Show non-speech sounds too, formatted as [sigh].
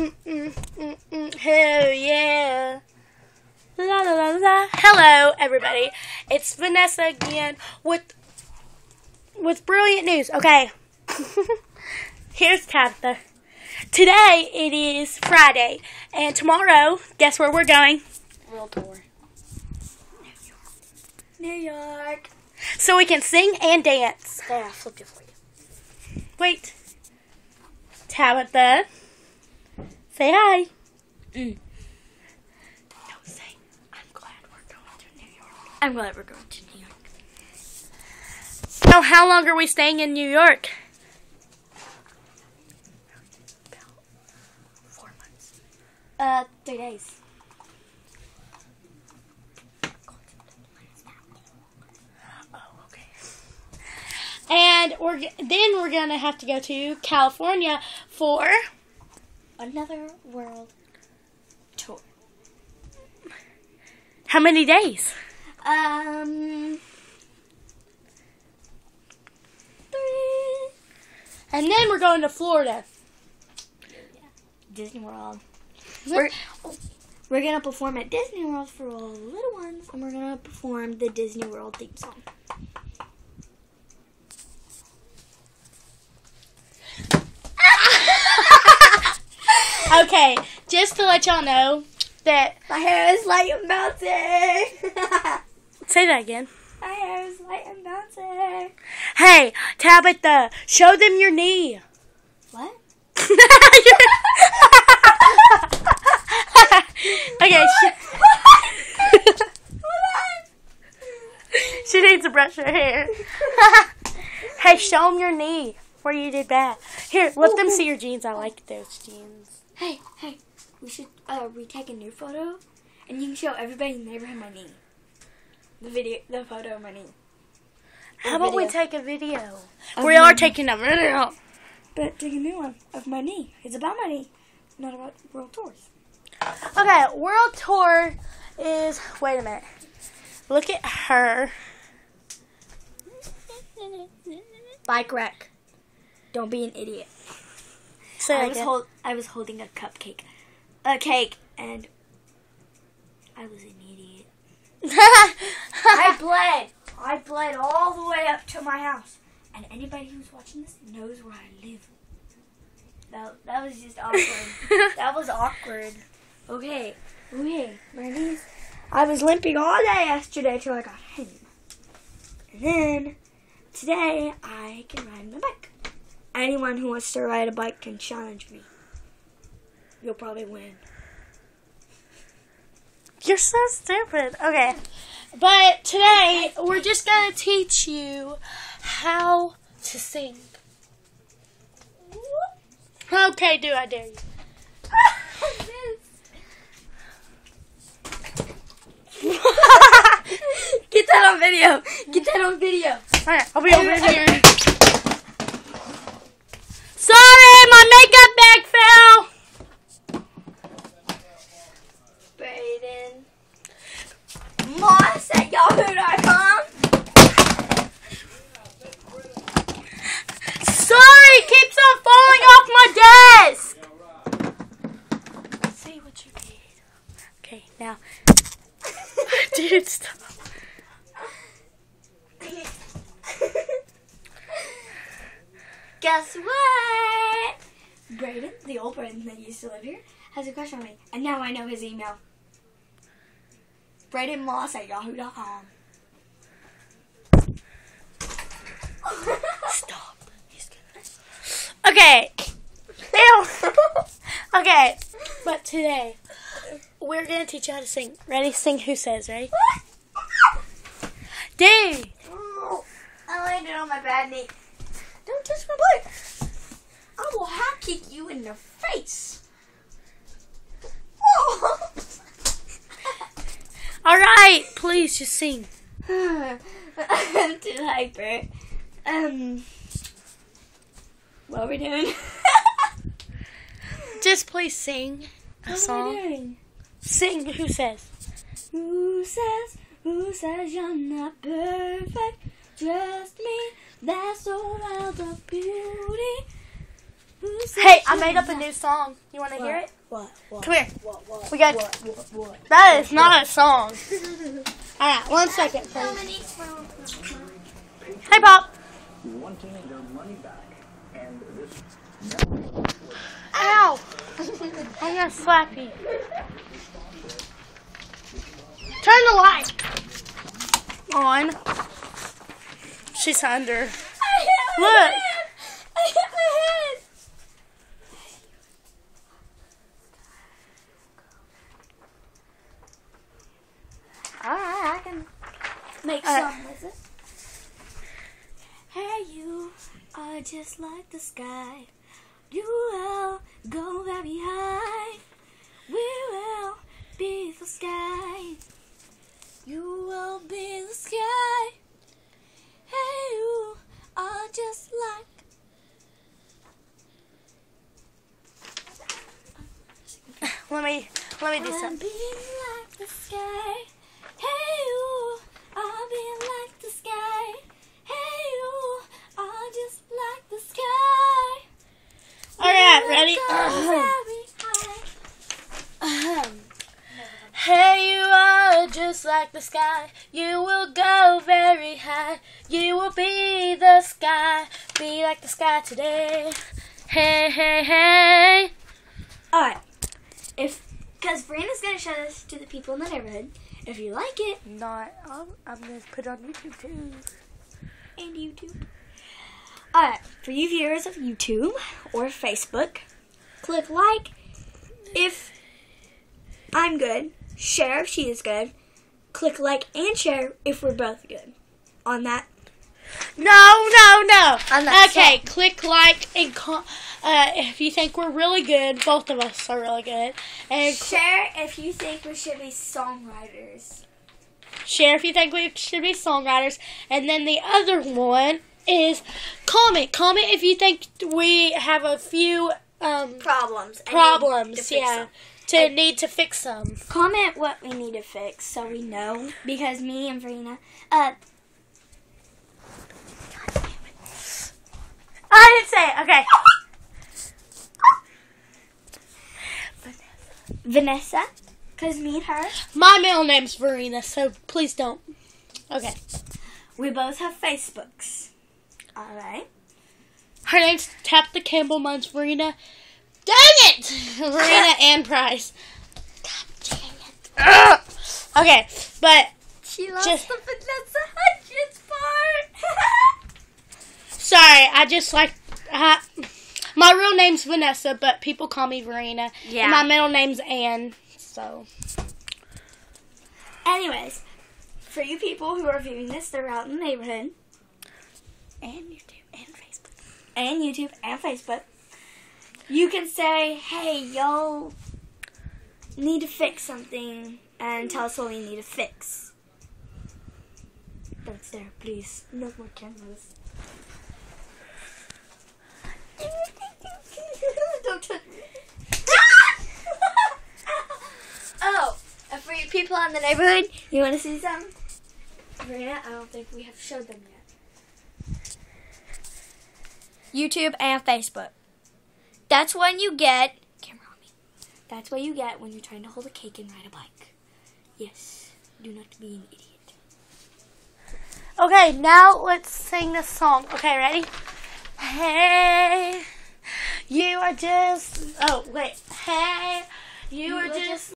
mm, mm, mm, mm. Hell yeah. La la la la. Hello, everybody. It's Vanessa again with with brilliant news. Okay. [laughs] Here's Tabitha. Today it is Friday, and tomorrow, guess where we're going? World tour. New York. New York. So we can sing and dance. There, I flipped it for you. Wait. Tabitha. Say hi. Mm. No, say, I'm glad we're going to New York. I'm glad we're going to New York. So, how long are we staying in New York? Four months. Uh, three days. Oh, okay. And we're then we're gonna have to go to California for Another world tour. how many days? Um, three. And then we're going to Florida. Disney World. We're, we're gonna perform at Disney World for all the little ones, and we're gonna perform the Disney World theme song. Okay, just to let y'all know that My hair is light and bouncy. [laughs] say that again. My hair is light and bouncy. Hey, Tabitha, show them your knee. What? [laughs] okay. She, [laughs] she needs to brush her hair. hey, show them your knee where you did bad. Here, let them see your jeans. I like those jeans. Hey, hey, we should uh, retake a new photo, and you can show everybody in the neighborhood my knee. The video, the photo of my knee. How about we take a video? Of we are knee. taking a video. But take a new one of my knee. It's about my knee, not about world tours. Okay, world tour is. Wait a minute. Look at her. Bike wreck. Don't be an idiot. Say I was hold, I was holding a cupcake, a cake, and I was an idiot. [laughs] I bled. I bled all the way up to my house, and anybody who's watching this knows where I live. That that was just awkward. [laughs] that was awkward. Okay, okay, Brandy's. I was limping all day yesterday till I got home, and then today I can ride my bike. Anyone who wants to ride a bike can challenge me. You'll probably win. You're so stupid. Okay. But today, we're just going to teach you how to sing. Okay, do I dare you? [laughs] Get that on video. Get that on video. Alright, I'll be over here. [laughs] Sorry, my makeup bag fell. Brayden. Moss at yahoo.com. Sorry, it keeps on falling off my desk. Let's see what you did. Okay, now. Dude, stop. Guess what? Brayden, the old Brayden that used to live here, has a crush on me. And now I know his email. Brayden Moss at yahoo.com. [laughs] Stop. He's gonna. Okay. Ew. [laughs] okay, but today we're gonna teach you how to sing. Ready? Sing Who Says, ready? Dude! I landed on my bad knee. Touch my butt. I will hack kick you in the face. [laughs] Alright, please just sing. I'm too hyper. Um, what are we doing? [laughs] Just please sing a what song. Sing Who Says. Who says, who says you're not perfect? Just me, that's all out of beauty. Who Hey, I made up a new song. You want to hear it? What? What? Come here. What? What? We got- What? What? What? That is not a song. [laughs] All right, one second, please. Hey, Pop. wanting their money back. And this Ow! [laughs] I'm gonna slap you. Turn the light on. She's under. Look. I hit my head. Alright, I can make Alright. some with it. Hey, you are just like the sky. You will go very high. We will be the sky. You will be the sky. Hey, you are just like. Let me let me do something. like the sky. Hey, you are being like the sky. Hey, you are just like the sky. All right, ready? [clears throat] Hey, you are just like the sky. You will go very high. You will be the sky. Be like the sky today. Hey, hey, hey. Because Brianna's gonna show this to the people in the neighborhood. If you like it, Not. I'm, I'm gonna put it on YouTube too. and YouTube. Alright, for you viewers of YouTube or Facebook, click like if I'm good, share if she is good, click like and share if we're both good. On that, No, no, no. On that Okay, click like and co- uh, if you think we're really good. Both of us are really good. And share if you think we should be songwriters. share if you think we should be songwriters. And then the other one is comment. Comment if you think we have a few um, Problems. need to problems. Yeah, them. to need to fix them. Comment what we need to fix so we know because me and Verena, uh, I didn't say it. Okay. Vanessa, because me and her, My middle name's Verena, so please don't. Okay. we both have Facebooks. All right. Her name's Tabitha Campbell. Mine's Verena. Dang it! [laughs] Verena [laughs] and Price. God dang it. Okay, but She lost Just- the Vanessa Hudgens part. [laughs] sorry, I just like. My real name's Vanessa, but people call me Verena. Yeah. And my middle name's Anne. so. Anyways, for you people who are viewing this, they're out in the neighborhood, And YouTube and Facebook. and YouTube and Facebook. You can say, "Hey, y'all need to fix something," and tell us what we need to fix. Don't stare, please. No more cameras. Don't touch me. oh, and for you people in the neighborhood, you want to see some? Marina, I don't think we have showed them yet. YouTube and Facebook. That's when you get. Camera on me. That's what you get when you're trying to hold a cake and ride a bike. Yes. Do not be an idiot. Okay, now let's sing this song. Okay, ready? Hey, you are just. Oh, wait. Hey, you, You are just